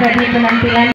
tadi penampilan